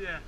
Yeah.